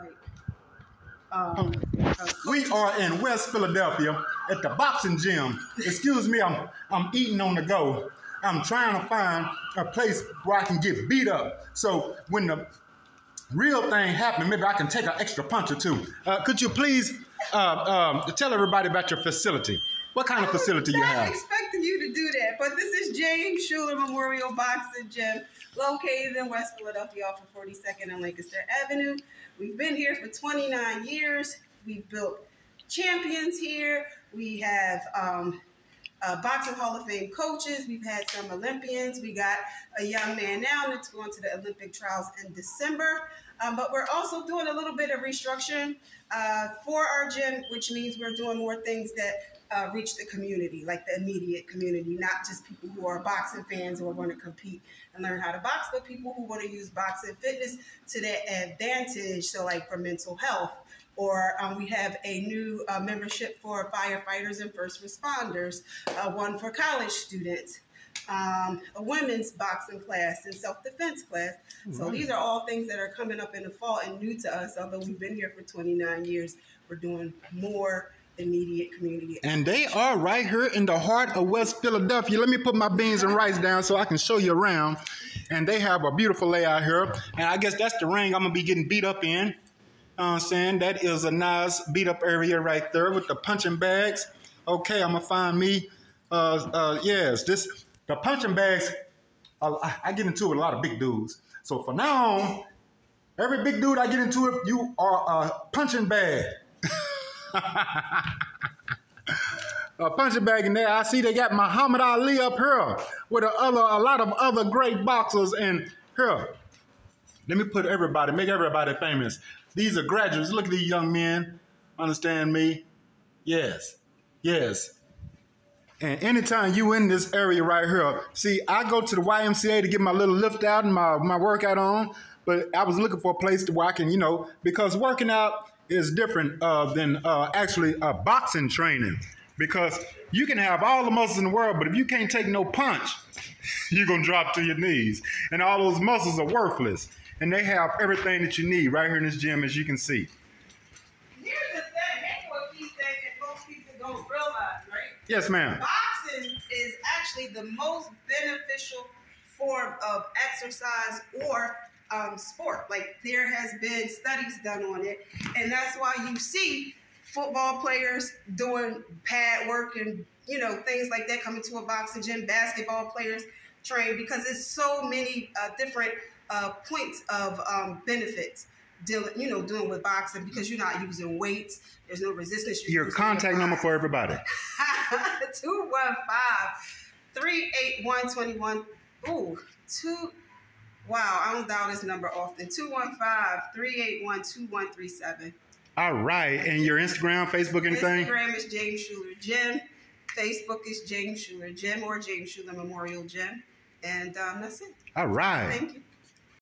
like um, We are in West Philadelphia at the boxing gym. Excuse me, I'm I'm eating on the go. I'm trying to find a place where I can get beat up. So when the real thing happens, maybe I can take an extra punch or two. Uh, could you please uh, um, tell everybody about your facility? What kind of facility you have? I'm have? expecting you to do that, but this is James Shuler Memorial Boxing Gym, located in West Philadelphia off of 42nd and Lancaster Avenue. We've been here for 29 years. We've built champions here. We have um, uh, boxing Hall of Fame coaches. We've had some Olympians. We got a young man now that's going to the Olympic trials in December. Um, but we're also doing a little bit of restructuring uh, for our gym, which means we're doing more things that uh, reach the community, like the immediate community, not just people who are boxing fans or want to compete and learn how to box, but people who want to use boxing fitness to their advantage. So, like for mental health, or um, we have a new uh, membership for firefighters and first responders, uh, one for college students, um, a women's boxing class and self defense class. So these are all things that are coming up in the fall and new to us. Although we've been here for 29 years, we're doing more immediate community. And they are right here in the heart of West Philadelphia. Let me put my beans and rice down so I can show you around. And they have a beautiful layout here. And I guess that's the ring I'm gonna be getting beat up in. I'm saying? That is a nice beat up area right there with the punching bags. Okay, I'm gonna find me. Uh, uh, yes, this the punching bags. I, I get into it with a lot of big dudes. So for now on, every big dude I get into it, you are a punching bag. a punching bag in there. I see they got Muhammad Ali up here with a, other, a lot of other great boxers. And here, let me put everybody, make everybody famous. These are graduates. Look at these young men. Understand me? Yes, yes. And anytime you in this area right here, see, I go to the YMCA to get my little lift out and my, my workout on, but I was looking for a place to where I can, you know, because working out is different uh, than uh, actually uh, boxing training. Because you can have all the muscles in the world, but if you can't take no punch, you're gonna drop to your knees. And all those muscles are worthless. And they have everything that you need right here in this gym, as you can see. Here's the thing, here's what key thing that most people don't realize, right? Yes, ma'am. Boxing is actually the most beneficial form of exercise or um, sport. Like there has been studies done on it, and that's why you see football players doing pad work and you know things like that coming to a boxing gym. Basketball players train because there's so many uh, different uh, points of um, benefits. Dealing, you know, doing with boxing because you're not using weights. There's no resistance. You're Your contact number for everybody. 215-381-21. Ooh, two. Wow, I don't dial this number often. 215-381-2137. All right. And your Instagram, Facebook, anything? Instagram is James Shuler Gym. Facebook is James Shuler Gym or James Shuler Memorial Gym. And um, that's it. All right. Thank you.